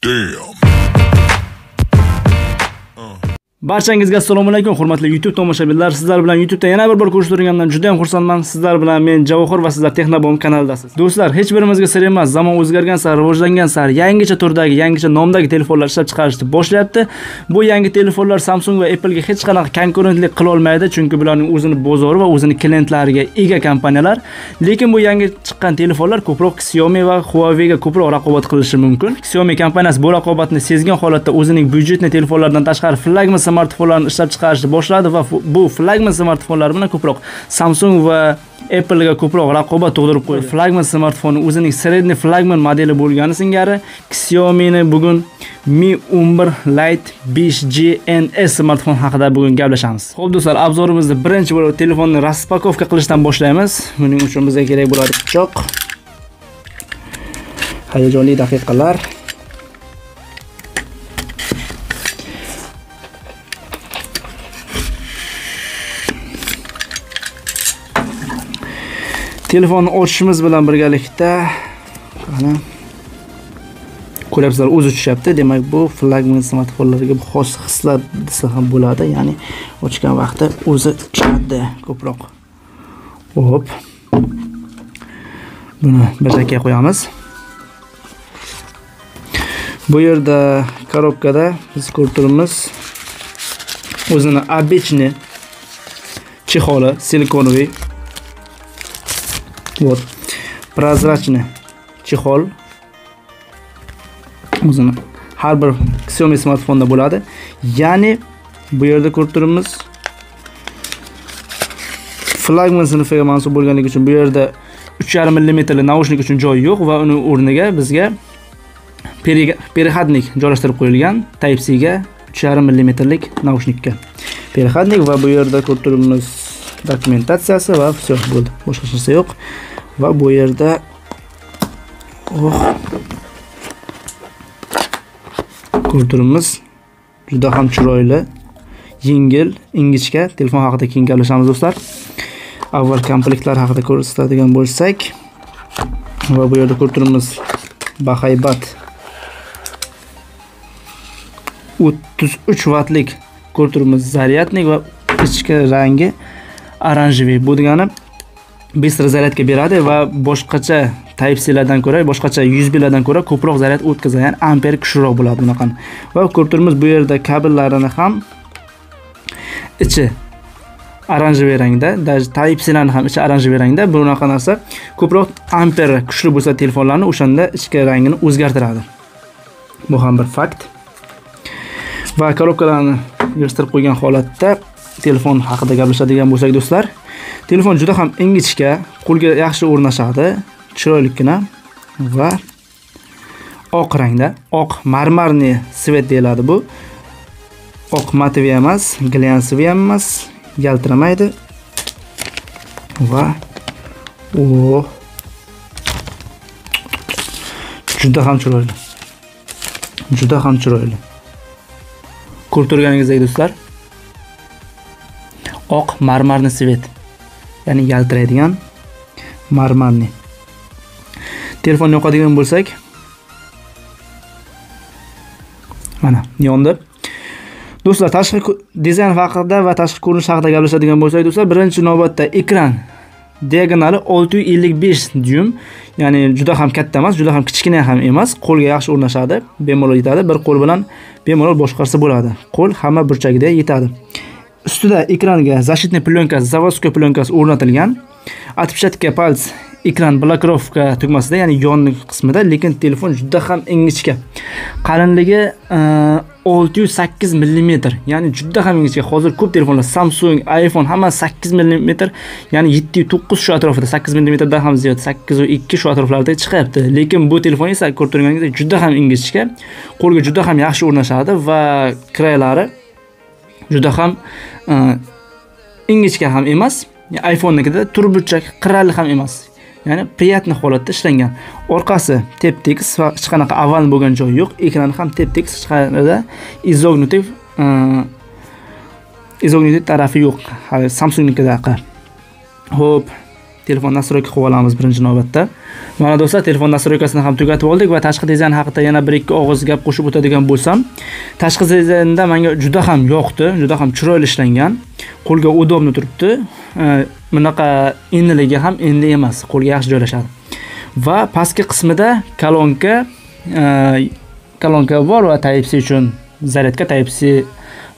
Damn. Barchangizga assalomu alaykum, hurmatli YouTube tomoshabinlar. Sizlar bilan YouTube'da yana bir bor ko'rishtirganimdan juda ham xursandman. Sizlar bilan men Javohir va sizlar Texnobom kanalidasiz. Do'stlar, hech birimizga sir emas, zamon o'zgargan sari, rivojlangan sari yangicha turdagi, yangicha nomdagi telefonlar ishlab chiqarishni boshlayapti. Bu yangi telefonlar Samsung va Apple'ga hech qanaqa konkurentlik qila olmaydi, chunki bularning o'zini bozori va o'zini klientlariga ega kompaniyalar. Lekin bu yangi chiqqan telefonlar ko'proq Xiaomi va Huawei ga ko'proq raqobat qilishi mumkin. Xiaomi kompaniyasi bu raqobatni sezgan holatda o'zining byudjetli telefonlardan tashqari flagman smartfonlarni ishlab chiqarishni boshladi va bu flagman smartfonlar bilan ko'proq Samsung va Apple ga ko'proq raqobat tug'dirib qo'ydi. Flagman smartfoni o'zining средний flagman modeli bo'lgani singari Xiaomi ni bugun Mi 11 Lite 5G NS smartfon haqida bugun gaplashamiz. Xo'p do'stlar, obzorimizni birinchi bo'lib telefonni raspakovka qilishdan boshlaymiz. Buning uchun bizga kerak bo'ladi pichoq. Hayajonli daqiqalar. Telefonni ochishimiz bilan birgalikda qani ko'ryapsizlar o'zi tushyapti. Demak bu flagman smartfonlarga xos hislar desa ham bo'ladi. Ya'ni ochgan vaqtda o'zi tushadi ko'proq. Hop buni bashakka qo'yamiz. Bu yerda korobkada biz ko'rib turibmiz o'zini обычный chexoli silikonoviy Вот. Прозрачный чехол. O'zini har bir Xiaomi smartfonda bo'ladi. Ya'ni bu yerda ko'rib turibmiz. Flagman sinfiga mansub bo'lganligi uchun bu yerda 3.5 mm li naushnik uchun joy yo'q va uni o'rniga bizga переходник joylashtirib qo'yilgan Type-C ga 3.5 mm lik naushnikka. Переходник va bu yerda ko'rib turibmiz dokumentatsiyasi va все bo'ldi. Boshqa narsa yo'q. Va bu yerda. Oh. Ko'rib juda ham chiroyli. Yengil ingichka telefon haqida keyin gaplashamiz do'stlar. Avval komplektlar haqida ko'rsatadigan bo'lsak va bu yerda ko'rib turibmiz bahaybat. 33 vatlik ko'rib turibmiz zaryadnik va ichki rangi оранжевый bu degani быстро zaryadka beradi va boshqacha type C'lardan ko'ra, boshqacha USB-lardan ko'ra ko'proq zaryad o'tkazadi. Ya'ni amper kuchliroq bo'ladi bunaqani. Va ko'rib turibmiz bu yerda kabellarini ham ichi oranjeviy rangda, даже type C'larni ham ichi oranjeviy rangda. Bunaqa narsa ko'proq amper kuchli bo'lsa telefonlarni o'shanda ichki rangini o'zgartiradi. Bu ham bir fakt. Va korobkalarni yig'ishtirib qo'ygan holatda telefon haqida gaplashadigan bo'lsak do'stlar, telefon juda ham ingichka qo'lga yaxshi o'rnashadi chiroylikgina va oq rangda. Oq marmarniy svet deyiladi bu. Oq matoviy emas glyansiviy ham emas yaltiramaydi va o juda ham chiroyli. Juda ham chiroyli. Ko'rib turganingizdek do'stlar oq marmarni svet. Ya'ni yaltiraydigan marmarni telefonni yoqadigan bo'lsak mana yondi do'stlar tashqi dizayn haqida va tashqi ko'rinish haqida gaplashadigan bo'lsak do'stlar birinchi navbatda ekran diagonali 655 dyum ya'ni juda ham katta emas juda ham kichkina ham emas qo'lga yaxshi o'rnashadi bemalol yetadi bir qo'l bilan bemalol boshqarsa bo'ladi. Qo'l hamma burchagida yetadi. Ustida ekranga защитный plyonka, заводской plyonkasi o'rnatilgan. Отпечатка пальц ekran blokirovka tugmasida ya'ni yonni qismida lekin telefon juda ham ingichka. Qalinligi 608 mm ya'ni juda ham ingichka. Hozir ko'p telefonlar Samsung iPhone hammasi 8 mm ya'ni 7 9 shu atrofida 8 mm dan ham ziyod 8 2 shu atroflarda chiqyapti. Lekin bu telefon esa ko'rib turganingizdek juda ham ingichka qo'lga juda ham yaxshi o'rnashadi va kraylari juda ham Э, ingichka ham emas iPhone'nikida turburchak qirrali ham emas. Ya'ni приятный holatda ishlangan. Orqasi tep tekis va hech qanaqa aval bo'lgan joyi yo'q. Ekrani ham tep tekis hech qanday izognutiv e, izognutiv tarafi yo'q. Hali samsungnikidaqa. Ho'p telefon настройка qilib olamiz birinchi navbatda. Mana do'stlar telefon настройкасini ham tugatib oldik va tashqi dizayn haqida yana bir ikki og'iz gap qo'shib o'tadigan bo'lsam tashqi dizaynda menga juda ham yoqdi juda ham chiroyli ishlangan. Qo'lga удобно turibdi. Bunaqa enliligi ham enli emas qo'lga yaxshi joylashadi. Va pastki qismida kolonka kolonka bor va type c uchun zaryadka type c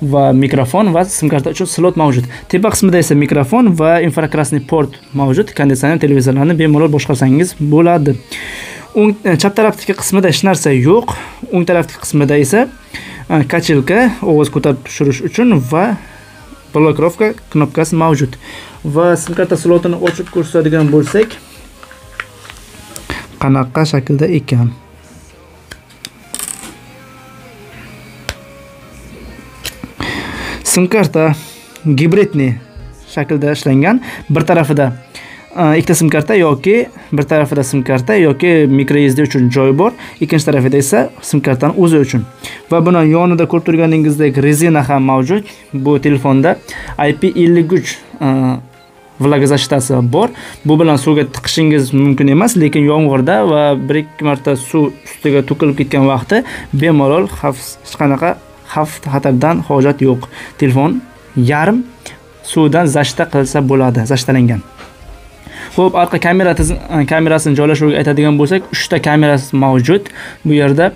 va mikrofon va sim karta uchun slot mavjud. Tepa qismida esa mikrofon va infrakrasniy port mavjud. Konditsioner televizorlarni bemalol boshqarsangiz bo'ladi. O'ng e, chap tarafdagi qismida hech narsa yo'q. O'ng tarafdagi qismida esa e, kachelka ovoz ko'tarib tushirish uchun va blokirovka knopkasi mavjud. Va sim karta slotini ochib ko'rsatadigan bo'lsak qanaqa shaklda ekan? Sim karta ah, gibridniy shaklda ishlangan. Bir tarafida ah, ikkita sim karta yoki bir tarafida sim karta yoki mikro sd uchun joy bor. Ikkinchi tarafida esa sim kartani o'zi uchun. Va buni yonida ko'rib turganingizdek rezina ham mavjud. Bu telefonda ip53 ah, vlagozashtasi bor. Bu bilan suvga tiqishingiz mumkin emas lekin yomg'irda va bir ikki marta suv ustiga to'kilib ketgan vaqti bemalol xavf hech qanaqa xavf xatardan hojat yo'q. Telefon yarim suvdan zashta qilsa bo'ladi zashtalangan. Ho'p orqa kamera kamerasini joylashuviga aytadigan bo'lsak uchta kamerasi mavjud. Bu yerda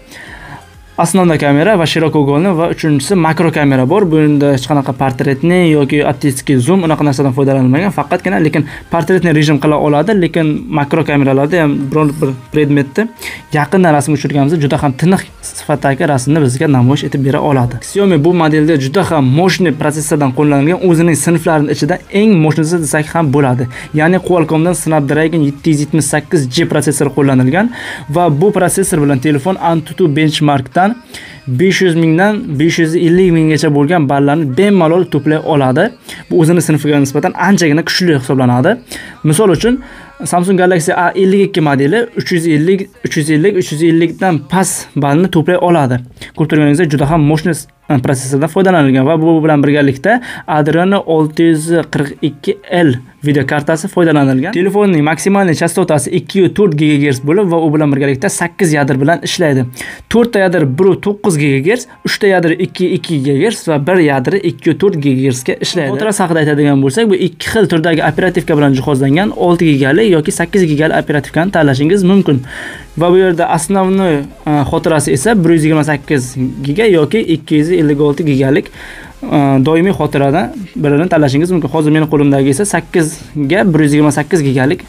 основной kamera va shirokouгольный va uchinchisi makro kamera bor. Bunda hech qanaqa portretni yoki optический zoom unaqa narsadan foydalanilmagan faqatgina lekin portretni rejim qila oladi. Lekin makro kameralarda ham biror bir predmetni yaqindan rasm tushirganimizda juda ham tiniq sifatdagi rasmni bizga namoyish etib bera oladi. Xiaomi bu modelda juda ham мощный protsessordan qo'llanilgan o'zining sinflarini ichida eng мощныйsi desak ham bo'ladi. Ya'ni qualcommdan snapdragon 778 g protsessor qo'llanilgan va bu protsessor bilan telefon antutu benchmarkdan nisbatan 500 mingdan 550 minggacha bo'lgan ballarni bemalol to'play oladi bu o'zini sinfiga nisbatan anchagina kuchli hisoblanadi misol uchun Samsung Galaxy A52 modeli 350 350 350 dan past ballni to'play oladi. Ko'rib turganingizdek juda ham mощный protsessordan foydalanilgan va bu bilan birgalikda Adreno 642L video kartasi foydalanilgan. Telefonning maksimal chastotasi 2.4 GHz bo'lib va u bilan birgalikda 8 yadr bilan ishlaydi. 4 ta yadr 1.9 GHz, 3 ta yadr 2.2 GHz va 1 yadri 2.4 GHz ga ishlaydi. Xotirasi haqida aytadigan bo'lsak, bu ikki xil turdagi operativka bilan jihozlangan 6 gigali yoki 8 gigali operativkani tanlashingiz mumkin. Va bu yerda основной e, xotirasi esa 128 giga yoki 256 gigalik e, doimiy xotiradan birini tanlashingiz mumkin. Hozir meni qo'limdagi esa 8 ga 128 gigalik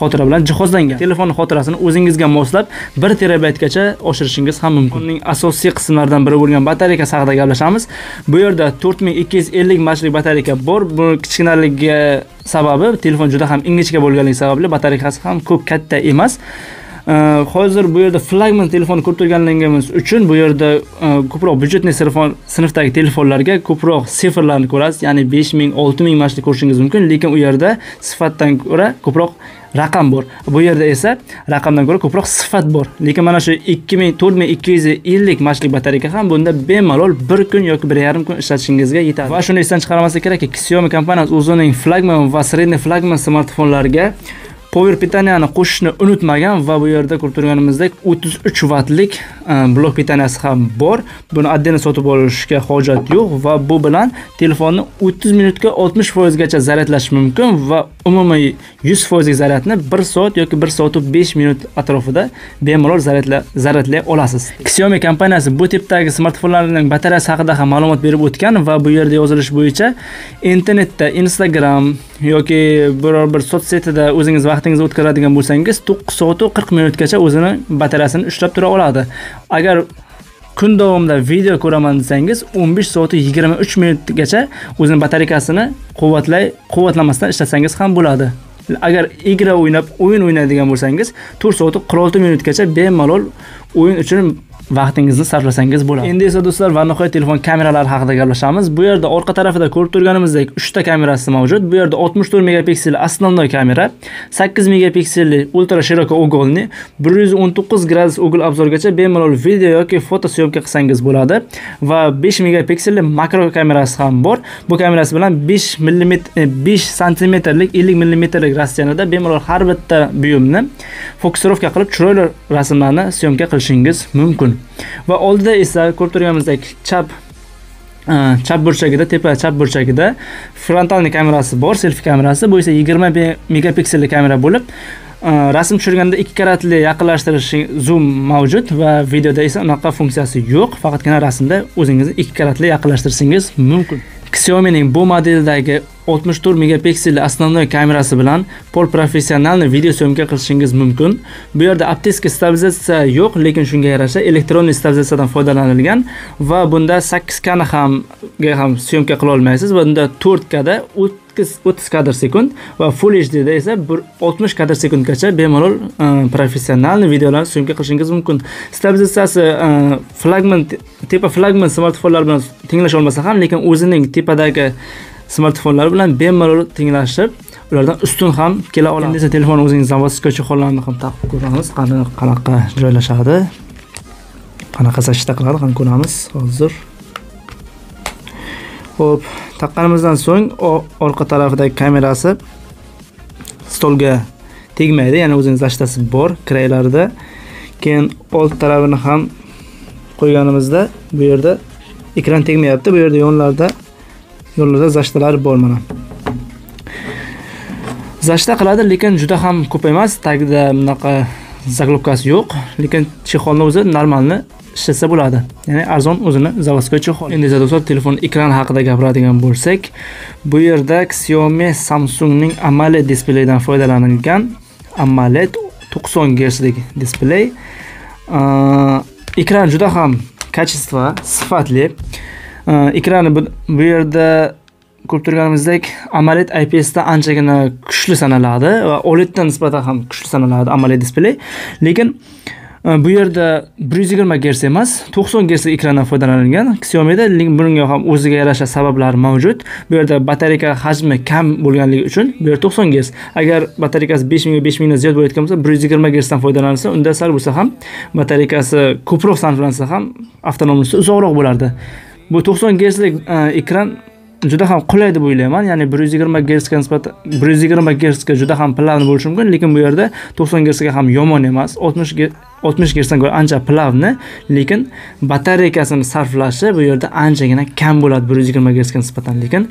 xotira bilan jihozlangan. Telefon xotirasini o'zingizga moslab 1 terabaytgacha oshirishingiz ham mumkin. Uning asosiy qismlaridan biri bo'lgan batareykasi haqida gaplashamiz. Bu yerda 4250 mAh batareyka bor. Bu kichkinaligi sababi telefon juda ham ingichka bo'lganligi sababli batareykasi ham ko'p katta emas. Hozir bu yerda flagman telefonni ko'rib turganligimiz uchun bu yerda e, ko'proq byudjetniy telefon sinfdagi telefonlarga ko'proq sifrlarni ko'rasiz. Ya'ni 5000 6000 shunday ko'rishingiz mumkin. Lekin u yerda sifatdan ko'ra ko'proq raqam bor. Bu yerda esa raqamdan ko'ra ko'proq sifat bor. Lekin mana shu 2000 4250 mashlik batareyka ham bunda bemalol bir kun yoki bir yarim kun ishlatishingizga yetadi. Va shuni esdan chiqarmaslik kerakki Xiaomi kompaniyasi o'zining flagman va средний flagman smartfonlariga power pitaniyani qo'shishni unutmagan va bu yerda ko'rib turganimizdek 33 vatlik e, blok pitaniyasi ham bor. Buni отдельно sotib olishga hojat yo'q va bu bilan telefonni 30 minutga 60 foizgacha zaryadlash mumkin va umumiy 100 foizlik zaryadni 1 soat yoki 1 soat 5 minut atrofida bemalol zaryadlay olasiz. Xiaomi kompaniyasi bu tipdagi smartfonlarning batareyasi haqida ham ma'lumot berib o'tgan va bu yerda yozilish bo'yicha internetda Instagram yoki biror bir sotsetida o'zingiz vaqtingizni o'tkazadigan bo'lsangiz 9 soat 40 minutgacha o'zini batareyasini ushlab tura oladi. Agar kun davomida video ko'raman desangiz 15 soat 23 minutgacha o'zini batareykasini quvvatlay quvvatlamasdan ishlatsangiz ham bo'ladi. Agar igra o'ynab o'yin o'ynaydigan bo'lsangiz 4 soat 46 minutgacha bemalol o'yin uchun vaqtingizni sarflasangiz bo'ladi. Endi esa do'stlar va nihoyat telefon kameralari haqida gaplashamiz. Bu yerda orqa tarafida ko'rib turganimizdek uchta kamerasi mavjud. Bu yerda 64 megapikselli основной kamera 8 megapikselli ultra широко угольный 119 gradus ugl obzorgacha bemalol video yoki foto syomka qilsangiz bo'ladi va 5 megapikselli makro kamerasi ham bor. Bu kamerasi bilan 5 mm 5 santimetrlik 50 millimetrlik rassiyada bemalol har bitta buyumni fokusirovka qilib chiroyli rasmlarni syomka qilishingiz mumkin. Va oldida esa ko'rib turganimizdek chap e, chap burchagida tepa chap burchagida frontalniy kamerasi bor selfi kamerasi. Bu esa 20 megapikselli kamera bo'lib e, rasm tushirganda ikki karatli yaqinlashtirish zoom mavjud va videoda esa unaqa funksiyasi yo'q. Faqatgina rasmda o'zingizni ikki karatli yaqinlashtirishingiz mumkin. Xiaomi'ning bu modeldagi 64 megapikselli основной kamerasi bilan pol professionalniy video syomka qilishingiz mumkin. Bu yerda optik stabilizatsiya yo'q, lekin shunga yarasha elektronniy stabilizatsiyadan foydalanilgan va bunda 8K ni ham ga ham syomka qila olmaysiz va bunda 4K da 30 kadr sekund va Full HD da esa 60 kadr sekundgacha bemalol e, professional videolarni syomka qilishingiz mumkin. Stabilizatsiyasi типа flagman tepa flagman smartfonlar bilan tenglasha olmasa ham, lekin o'zining tepadagi smartfonlar bilan bemalol tenglashib ulardan ustun ham kela oladi. Esa telefon o'zining заводской чехолlarini ham taqib ko'ramiz. Qani qanaqa joylashadi. Qanaqa sashta qiladi, ham ko'ramiz hozir. Xo'p, taqqanimizdan so'ng orqa tarafidagi kamerasi stolga tegmaydi, ya'ni o'zining zashtasi bor kraylarida. Keyin old tarafini ham qo'yganimizda bu yerda ekran tegmayapti. Bu yerda yonlarda yo'llarda zashtalar bor mana. Zashta qiladi, lekin juda ham ko'p emas. Tagida bunaqa zaglobkasi yo'q, lekin chexolni o'zi normalni ishlatsa bo'ladi. Ya'ni arzon o'zini заводской chexol. Endi esa do'stlar, telefon ekrani haqida gapiradigan bo'lsak, bu yerda Xiaomi Samsungning AMOLED displeydan foydalanilgan AMOLED 90 Hzlik displey. Ekran juda ham качество, sifatli. Ekrani bu yerda ko'rib turganimizdek AMOLED IPS dan anchagina kuchli sanaladi va OLEDdan nisbatan ham kuchli sanaladi AMOLED displey. Lekin bu yerda 120 Hz emas, 90 Hz ekrandan foydalanilgan. Xiaomi'da lekin bunga ham o'ziga yarasha sabablar mavjud. Bu yerda batareyka hajmi kam bo'lganligi uchun bu yerda 90 Hz. Agar batareykasi 5000 ga 5000 dan ziyod bo'layotgan bo'lsa, 120 Hz dan foydalansa, unda sal bo'lsa ham batareykasi ko'proq sarflansa ham avtonomligi uzoqroq bo'lardi. Bu 90 gerslik e, ekran juda ham qulay deb o'ylayman. Ya'ni 120 Hz nisbatan 120 Hz juda ham plavni bo'lishi mumkin lekin bu yerda 90 gersga ham yomon emas. 60 60 gersdan ko'ra ancha plavni lekin batareykasini sarflashi bu yerda anchagina kam bo'ladi 120 Hz nisbatan lekin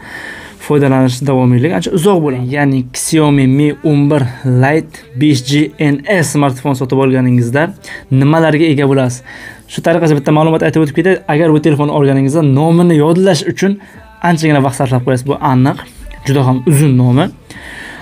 foydalanish davomiyligi ancha uzoq bo'ladi. Ya'ni Xiaomi Mi 11 Lite 5G NS smartfon sotib olganingizda nimalarga ega bo'lasiz? Shu tariqasida bitta ma'lumot aytib o'tib ketay. Agar bu telefonni olganingizda nomini yodlash uchun anchagina vaqt sarflab qo'yasiz bu aniq juda ham uzun nomi.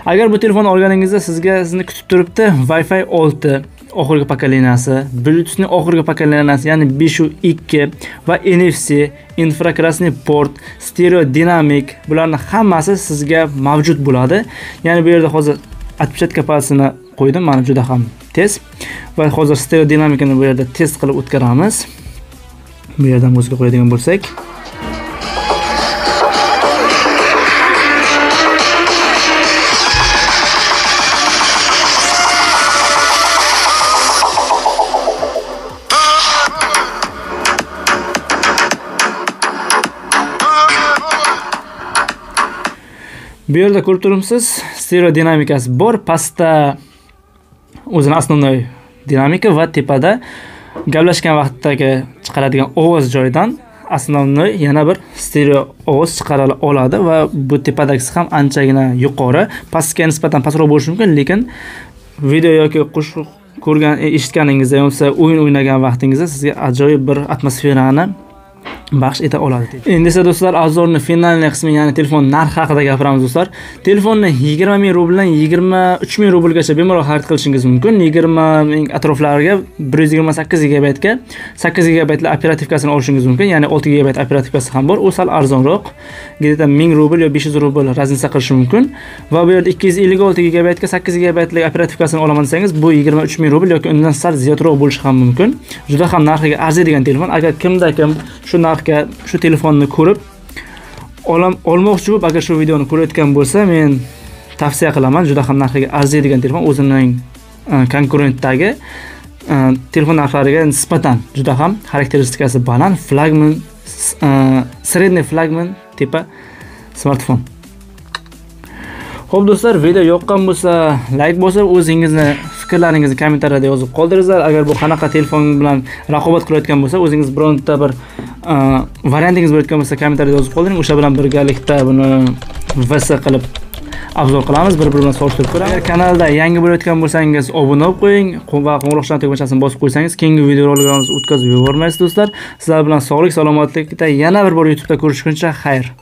Agar bu telefonni olganingizda sizga sizni kutib turibdi wi-fi 6 oxirgi pokoleniyasi bluetoothning oxirgi pokoleniyasi ya'ni 5.2 va NFC infrakrasniy port stereo dinamik bularni hammasi sizga mavjud bo'ladi. Ya'ni bu yerda hozir отпечатка palsini qo'ydim. Mana juda ham tez. Va hozir stereo dinamikani bu yerda test qilib o'tkazamiz bu yerdan muzika qo'yadigan bo'lsak. Bu yerda ko'rib turibsiz stereo dinamikasi bor. Pastda o'zini основной dinamika va tepada gaplashgan vaqtdagi chiqaradigan ovoz joyidan основной yana bir stereo ovoz chiqara oladi va bu tepadagisi ham anchagina yuqori. Pastga nisbatan pastroq bo'lishi mumkin lekin video yoki qo'shiq ko'rgan e, eshitganingizda yoki o'yin o'ynagan vaqtingizda sizga ajoyib bir atmosferani baxsh eta oladi. Endi esa do'stlar obzorni finalniy qismi ya'ni telefon narxi haqida gapiramiz do'stlar. Telefonni yigirma ming rubldan yigirma uch ming rublgacha bemalol xarid qilishingiz mumkin. Yigirma ming atroflariga bir yuz yigirma sakkiz gigabaytga sakkiz gigabaytli operativkasini olishingiz mumkin ya'ni olti gigabayt operativkasi ham bor. U sal arzonroq где то ming rubl yo besh yuz rubl разница qilishi mumkin. Va bu yerda ikki yuz ellik olti gigabaytga sakkiz gigabaytli operativkasini olaman desangiz bu yigirma uch ming rubl yoki undan sal ziyodroq bo'lishi ham mumkin. Juda ham narxiga arziydigan telefon. Agar kimda kim shu narxga shu telefonni ko'rib olmoqchi bo'lib agar shu videoni ko'rayotgan bo'lsa men tavsiya qilaman juda ham narxiga arziydigan telefon o'zining e, konkurentdagi e, telefon narxlariga nisbatan juda ham xarakteristikasi baland flagman средний e, flagman tipa smartfon Xo'p do'stlar, video yoqqan bo'lsa, layk bosib, o'zingizni fikrlaringizni kommentariyada yozib qoldiringizlar. Agar bu qanaqa telefon bilan raqobat qilayotgan bo'lsa, o'zingiz bironta bir variantingiz bo'layotgan bo'lsa, kommentariyada yozib qoldiring. O'sha bilan birgalikda buni VS qilib obzor qilamiz, bir-biri bilan solishtirib ko'ramiz. Agar kanalda yangi bo'layotgan bo'lsangiz, obuna bo'lib qo'ying va qo'ng'iroqchani tugmachasini bosib qo'ysangiz, keyingi videoroliklarimizni o'tkazib yubormaysiz do'stlar. Sizlar bilan sog'lik, salomatlikda yana bir bor YouTube'da ko'rishguncha xayr.